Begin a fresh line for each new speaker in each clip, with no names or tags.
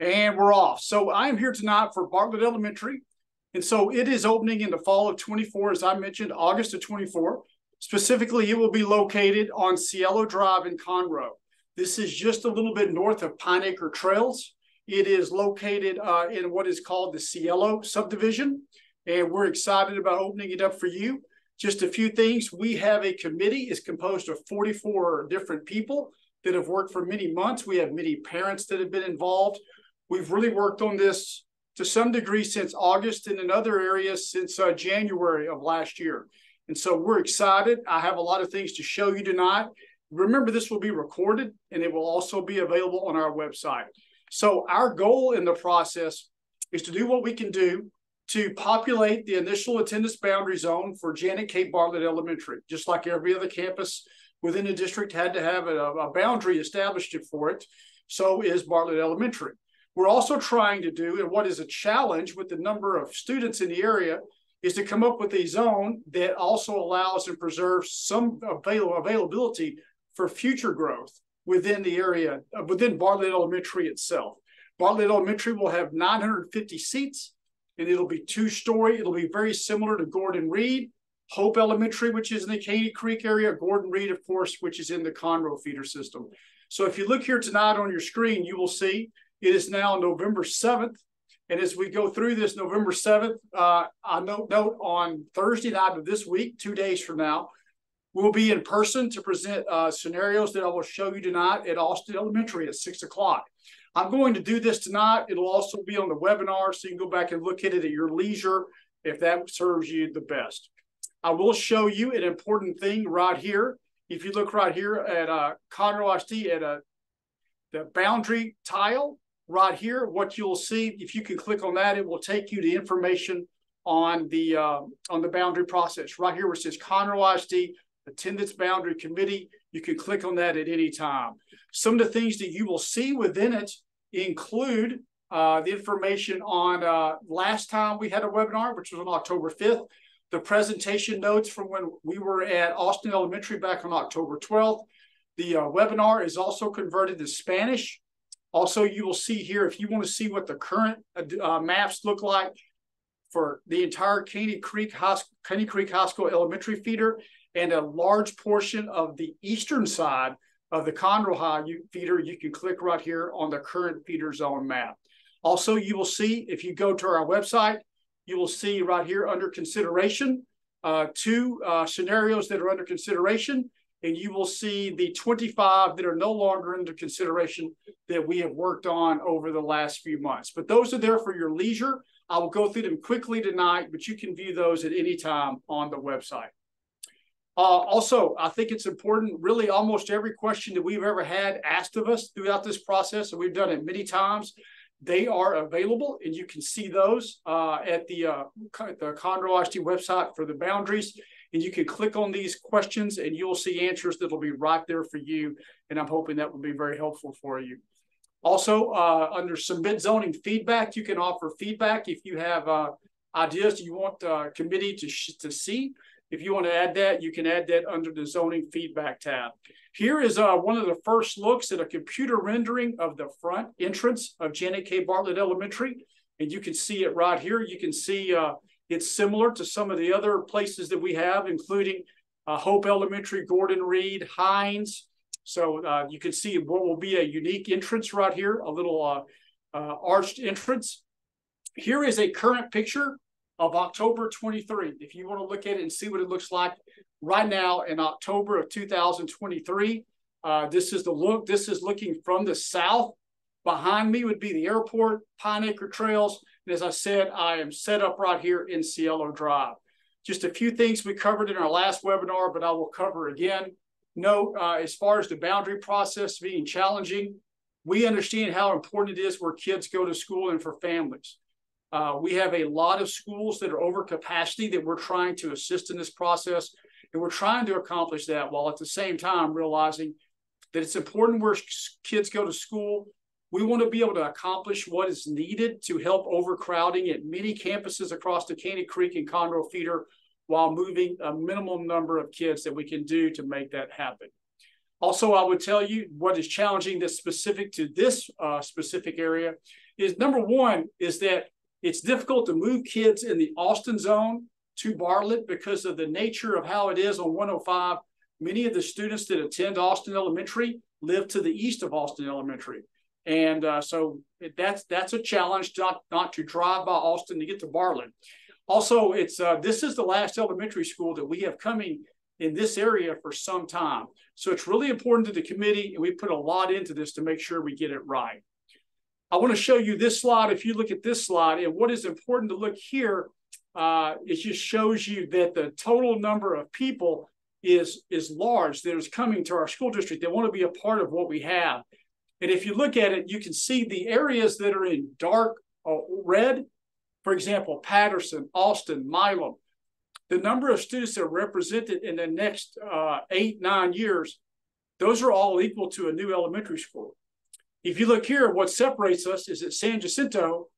And we're off. So I am here tonight for Bartlett Elementary. And so it is opening in the fall of 24, as I mentioned, August of 24. Specifically, it will be located on Cielo Drive in Conroe. This is just a little bit north of Pine Acre Trails. It is located uh, in what is called the Cielo subdivision. And we're excited about opening it up for you. Just a few things. We have a committee. It's composed of 44 different people that have worked for many months. We have many parents that have been involved. We've really worked on this to some degree since August and in other areas since uh, January of last year. And so we're excited. I have a lot of things to show you tonight. Remember, this will be recorded and it will also be available on our website. So, our goal in the process is to do what we can do to populate the initial attendance boundary zone for Janet K. Bartlett Elementary, just like every other campus within the district had to have a, a boundary established for it. So is Bartlett Elementary. We're also trying to do, and what is a challenge with the number of students in the area, is to come up with a zone that also allows and preserves some avail- availability for future growth within the area, uh, within Bartlett Elementary itself. Bartlett Elementary will have 950 seats, and it'll be two story. It'll be very similar to Gordon Reed, Hope Elementary, which is in the Caney Creek area, Gordon Reed, of course, which is in the Conroe feeder system. So if you look here tonight on your screen, you will see it is now November 7th. And as we go through this November 7th, uh, I note, note on Thursday night of this week, two days from now, we'll be in person to present uh, scenarios that I will show you tonight at Austin Elementary at six o'clock. I'm going to do this tonight. It'll also be on the webinar, so you can go back and look at it at your leisure if that serves you the best. I will show you an important thing right here. If you look right here at uh, Conroe ISD at a, uh, the boundary tile, right here, what you'll see, if you can click on that, it will take you to information on the uh, on the boundary process. Right here where it says Conroe ISD Attendance Boundary Committee, you can click on that at any time. Some of the things that you will see within it include uh, the information on uh, last time we had a webinar, which was on October 5th, the presentation notes from when we were at Austin Elementary back on October 12th. The uh, webinar is also converted to Spanish. Also, you will see here, if you want to see what the current uh, maps look like for the entire Caney Creek, High, Caney Creek School Elementary feeder and a large portion of the eastern side of the Conroe High feeder, you can click right here on the current feeder zone map. Also, you will see if you go to our website, you will see right here under consideration, uh, two uh, scenarios that are under consideration and you will see the 25 that are no longer under consideration that we have worked on over the last few months. But those are there for your leisure. I will go through them quickly tonight, but you can view those at any time on the website. Uh, also, I think it's important, really almost every question that we've ever had asked of us throughout this process, and we've done it many times, they are available, and you can see those uh, at the, uh, the Conroe ISD website for the boundaries and you can click on these questions and you'll see answers that'll be right there for you. And I'm hoping that will be very helpful for you. Also, uh, under submit zoning feedback, you can offer feedback if you have uh, ideas you want the uh, committee to, to see. If you want to add that, you can add that under the zoning feedback tab. Here is uh, one of the first looks at a computer rendering of the front entrance of Janet K. Bartlett Elementary. And you can see it right here. You can see uh, it's similar to some of the other places that we have, including uh, Hope Elementary, Gordon Reed, Hines. So uh, you can see what will be a unique entrance right here, a little uh, uh arched entrance. Here is a current picture of October 23. If you want to look at it and see what it looks like right now in October of 2023, uh, this is the look. This is looking from the south. Behind me would be the airport, Pine Acre Trails, and as I said, I am set up right here in Cielo Drive. Just a few things we covered in our last webinar, but I will cover again. Note, uh, as far as the boundary process being challenging, we understand how important it is where kids go to school and for families. Uh, we have a lot of schools that are over capacity that we're trying to assist in this process. And we're trying to accomplish that while at the same time realizing that it's important where kids go to school we want to be able to accomplish what is needed to help overcrowding at many campuses across the Caney Creek and Conroe feeder while moving a minimum number of kids that we can do to make that happen. Also, I would tell you what is challenging that's specific to this uh, specific area is number one is that it's difficult to move kids in the Austin zone to Bartlett because of the nature of how it is on 105. Many of the students that attend Austin Elementary live to the east of Austin Elementary. And uh, so that's that's a challenge not, not to drive by Austin to get to Bartlett. Also, it's uh, this is the last elementary school that we have coming in this area for some time. So it's really important to the committee, and we put a lot into this to make sure we get it right. I want to show you this slide. If you look at this slide, and what is important to look here, uh, it just shows you that the total number of people is is large that is coming to our school district. They want to be a part of what we have. And if you look at it, you can see the areas that are in dark uh, red, for example, Patterson, Austin, Milam, the number of students that are represented in the next uh, eight, nine years, those are all equal to a new elementary school. If you look here, what separates us is that San Jacinto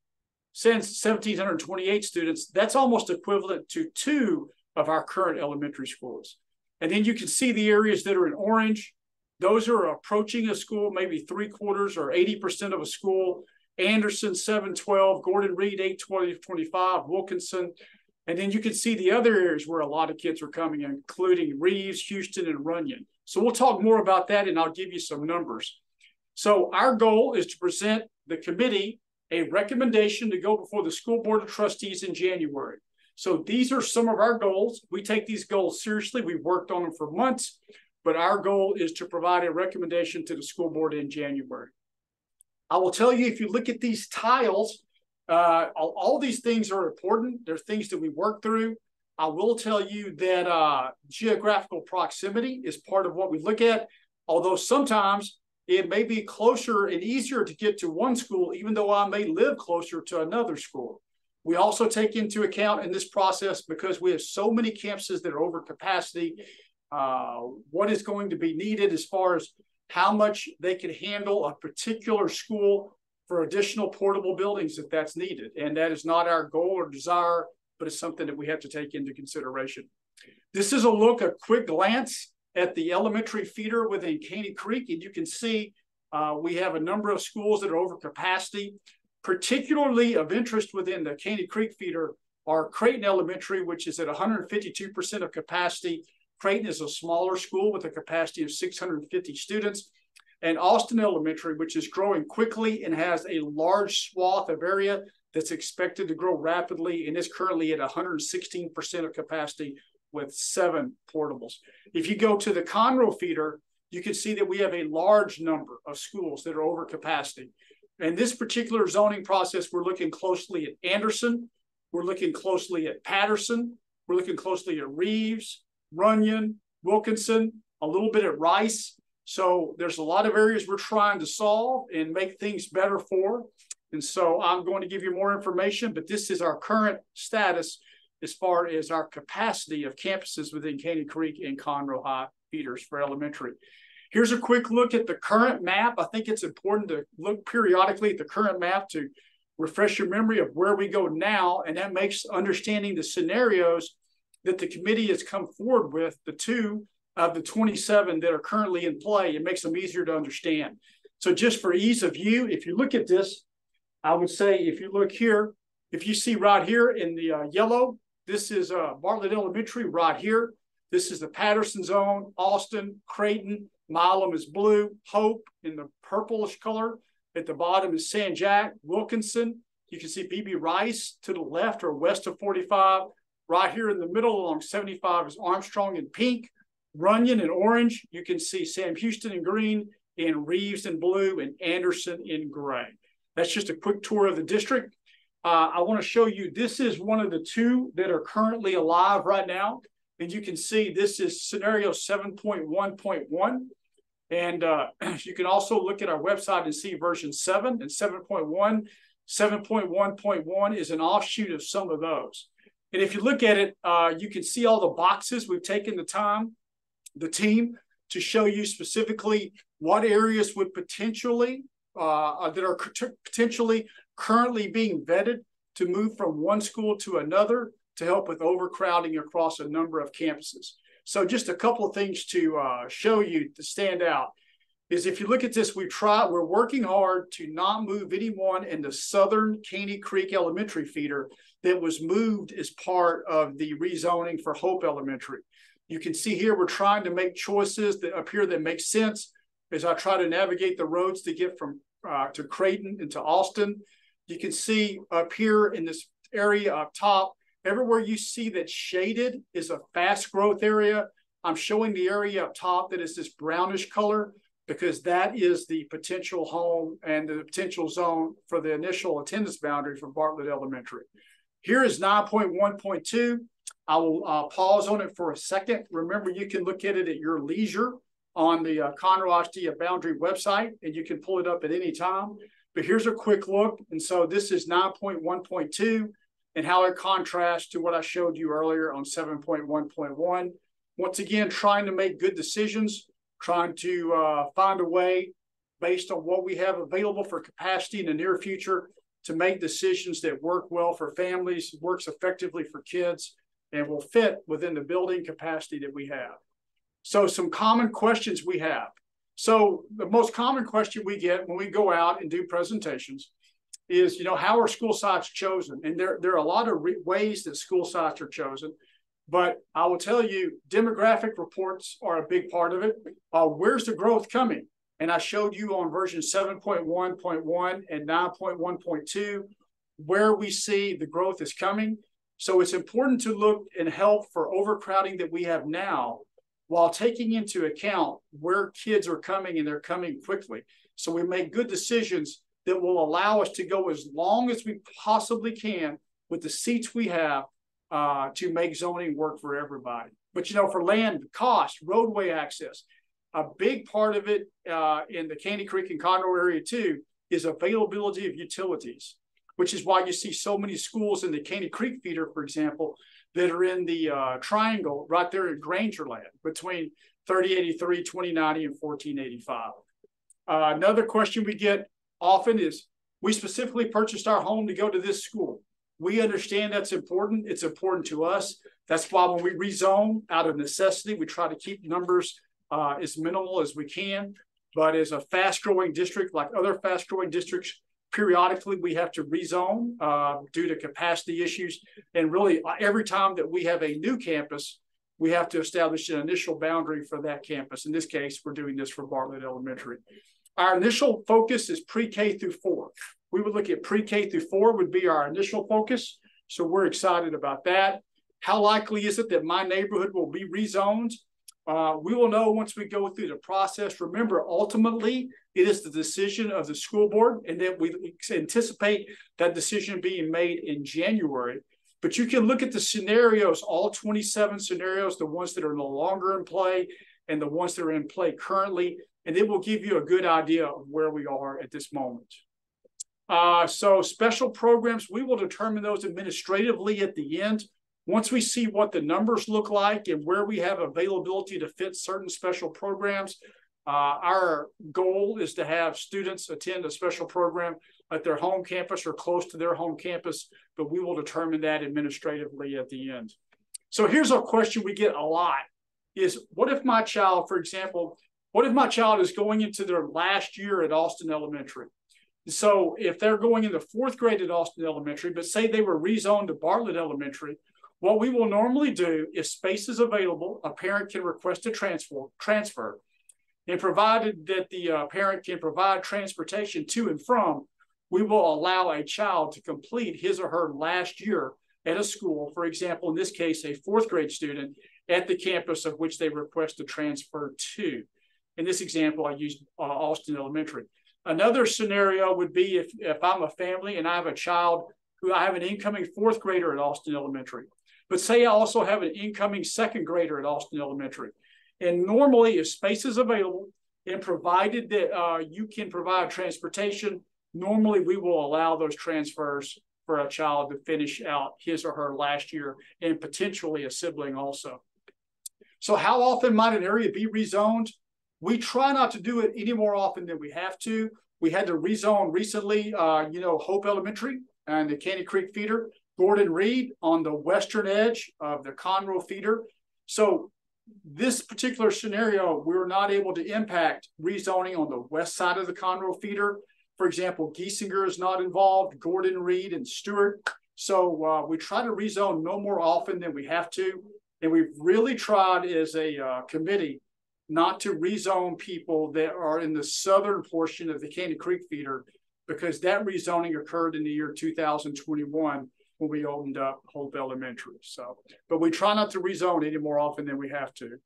sends 1,728 students. That's almost equivalent to two of our current elementary schools. And then you can see the areas that are in orange. Those are approaching a school, maybe three quarters or 80% of a school. Anderson 712, Gordon Reed 825, Wilkinson. And then you can see the other areas where a lot of kids are coming, including Reeves, Houston, and Runyon. So we'll talk more about that and I'll give you some numbers. So our goal is to present the committee a recommendation to go before the school board of trustees in January. So these are some of our goals. We take these goals seriously. We've worked on them for months, but our goal is to provide a recommendation to the school board in January. I will tell you, if you look at these tiles, uh, all, all, these things are important. They're things that we work through. I will tell you that uh, geographical proximity is part of what we look at, although sometimes it may be closer and easier to get to one school, even though I may live closer to another school. We also take into account in this process because we have so many campuses that are over capacity, uh, what is going to be needed as far as how much they can handle a particular school for additional portable buildings if that's needed. And that is not our goal or desire, but it's something that we have to take into consideration. This is a look, a quick glance at the elementary feeder within Caney Creek. And you can see uh, we have a number of schools that are over capacity. Particularly of interest within the Caney Creek feeder are Creighton Elementary, which is at 152% of capacity. Creighton is a smaller school with a capacity of 650 students. And Austin Elementary, which is growing quickly and has a large swath of area that's expected to grow rapidly and is currently at 116% of capacity with seven portables. If you go to the Conroe feeder, you can see that we have a large number of schools that are over capacity. In this particular zoning process, we're looking closely at Anderson, we're looking closely at Patterson, we're looking closely at Reeves, Runyon, Wilkinson, a little bit at Rice. So there's a lot of areas we're trying to solve and make things better for. And so I'm going to give you more information, but this is our current status as far as our capacity of campuses within Caney Creek and Conroe High feeders for elementary. Here's a quick look at the current map. I think it's important to look periodically at the current map to refresh your memory of where we go now. And that makes understanding the scenarios that the committee has come forward with, the two of the 27 that are currently in play, it makes them easier to understand. So just for ease of view, if you look at this, I would say if you look here, if you see right here in the uh, yellow, this is uh, Bartlett Elementary right here. This is the Patterson zone, Austin, Creighton, Milam is blue, Hope in the purplish color. At the bottom is San Jac, Wilkinson. You can see BB Rice to the left or west of 45. Right here in the middle along 75 is Armstrong in pink, Runyon in orange. You can see Sam Houston in green and Reeves in blue and Anderson in gray. That's just a quick tour of the district. Uh, I want to show you, this is one of the two that are currently alive right now. And you can see this is scenario 7.1.1. And uh, you can also look at our website and see version 7 and 7.1. 7.1.1 is an offshoot of some of those. And if you look at it, uh, you can see all the boxes. We've taken the time, the team, to show you specifically what areas would potentially, uh, that are potentially currently being vetted to move from one school to another to help with overcrowding across a number of campuses. So just a couple of things to uh, show you to stand out. is if you look at this, we try, we're working hard to not move anyone in the southern Caney Creek Elementary feeder that was moved as part of the rezoning for Hope Elementary. You can see here, we're trying to make choices that appear that make sense as I try to navigate the roads to get from uh, to Creighton and to Austin. You can see up here in this area up top, everywhere you see that shaded is a fast growth area. I'm showing the area up top that is this brownish color because that is the potential home and the potential zone for the initial attendance boundary for Bartlett Elementary. Here is 9.1.2. I will uh, pause on it for a second. Remember, you can look at it at your leisure on the uh, Conroe ISD Boundary website, and you can pull it up at any time. But here's a quick look. And so this is 9.1.2 and how it contrasts to what I showed you earlier on 7.1.1. Once again, trying to make good decisions trying to uh, find a way based on what we have available for capacity in the near future to make decisions that work well for families, works effectively for kids, and will fit within the building capacity that we have. So some common questions we have. So the most common question we get when we go out and do presentations is, you know, how are school sites chosen? And there, there are a lot of ways that school sites are chosen. But I will tell you, demographic reports are a big part of it. Uh, where's the growth coming? And I showed you on version 7.1.1 and 9.1.2 where we see the growth is coming. So it's important to look and help for overcrowding that we have now while taking into account where kids are coming and they're coming quickly. So we make good decisions that will allow us to go as long as we possibly can with the seats we have uh, to make zoning work for everybody. But you know, for land cost, roadway access, a big part of it uh, in the Caney Creek and Conroe area too is availability of utilities, which is why you see so many schools in the Caney Creek feeder, for example, that are in the uh, triangle right there in Grangerland between 3083, 2090, and 1485. Uh, another question we get often is, we specifically purchased our home to go to this school. We understand that's important. It's important to us. That's why when we rezone out of necessity, we try to keep numbers uh, as minimal as we can. But as a fast growing district, like other fast growing districts, periodically we have to rezone uh, due to capacity issues. And really, uh, every time that we have a new campus, we have to establish an initial boundary for that campus. In this case, we're doing this for Bartlett Elementary. Our initial focus is pre K through four we would look at pre-K through four would be our initial focus. So we're excited about that. How likely is it that my neighborhood will be rezoned? Uh, we will know once we go through the process. Remember, ultimately, it is the decision of the school board, and that we anticipate that decision being made in January. But you can look at the scenarios, all 27 scenarios, the ones that are no longer in play and the ones that are in play currently, and it will give you a good idea of where we are at this moment. Uh, so special programs, we will determine those administratively at the end. Once we see what the numbers look like and where we have availability to fit certain special programs, uh, our goal is to have students attend a special program at their home campus or close to their home campus, but we will determine that administratively at the end. So here's a question we get a lot is what if my child, for example, what if my child is going into their last year at Austin Elementary? So if they're going into fourth grade at Austin Elementary, but say they were rezoned to Bartlett Elementary, what we will normally do if space is available, a parent can request a transfer, transfer. And provided that the uh, parent can provide transportation to and from, we will allow a child to complete his or her last year at a school, for example, in this case, a fourth grade student at the campus of which they request a transfer to. In this example, I used uh, Austin Elementary. Another scenario would be if, if I'm a family and I have a child who I have an incoming fourth grader at Austin Elementary, but say I also have an incoming second grader at Austin Elementary. And normally, if space is available and provided that uh, you can provide transportation, normally we will allow those transfers for a child to finish out his or her last year and potentially a sibling also. So, how often might an area be rezoned? We try not to do it any more often than we have to. We had to rezone recently, uh, you know, Hope Elementary and the Caney Creek feeder, Gordon Reed on the western edge of the Conroe feeder. So this particular scenario, we were not able to impact rezoning on the west side of the Conroe feeder. For example, Giesinger is not involved, Gordon, Reed, and Stewart. So uh, we try to rezone no more often than we have to. And we've really tried as a uh, committee not to rezone people that are in the southern portion of the Caney Creek feeder because that rezoning occurred in the year 2021 when we opened up Hope Elementary. So, but we try not to rezone any more often than we have to.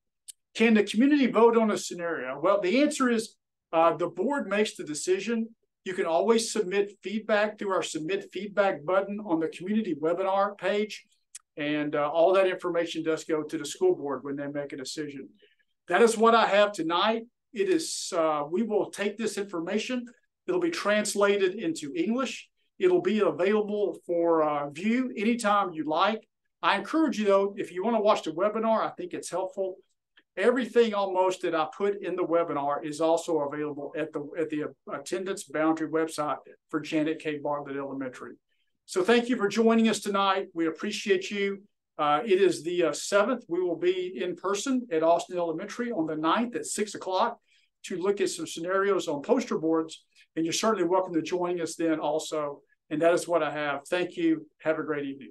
Can the community vote on a scenario? Well, the answer is uh, the board makes the decision. You can always submit feedback through our submit feedback button on the community webinar page. And uh, all that information does go to the school board when they make a decision. That is what I have tonight. It is, uh, we will take this information. It'll be translated into English. It'll be available for uh, view anytime you like. I encourage you though, if you want to watch the webinar, I think it's helpful. Everything almost that I put in the webinar is also available at the at the attendance boundary website for Janet K. Bartlett Elementary. So thank you for joining us tonight. We appreciate you. Uh, it is the uh, 7th. We will be in person at Austin Elementary on the 9th at 6 o'clock to look at some scenarios on poster boards. And you're certainly welcome to join us then also. And that is what I have. Thank you. Have a great evening.